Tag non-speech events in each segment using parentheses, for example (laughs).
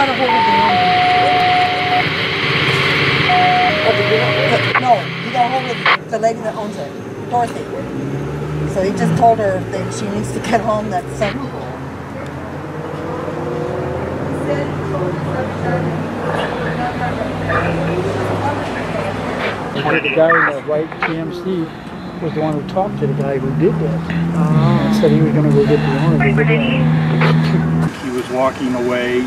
got a hold of the owner. Of the- the- No, he got a hold of the lady that owns it, Dorothy. So he just told her that she needs to get home that summer. The guy in the white GMC was the one who talked to the guy who did that. And said he was gonna go get the owner. to (laughs) He was walking away.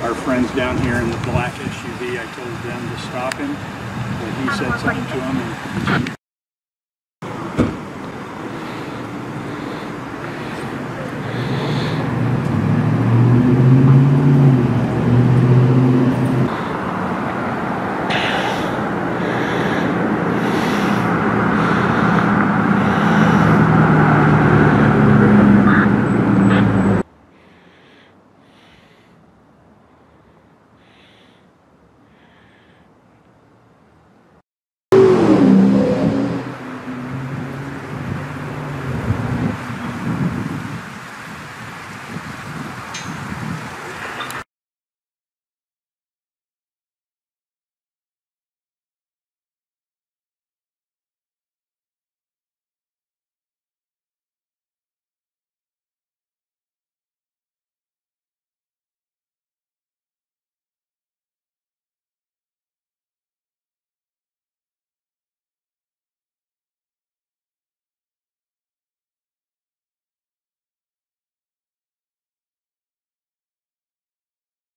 Our friends down here in the black SUV, I told them to stop him. But he said something to him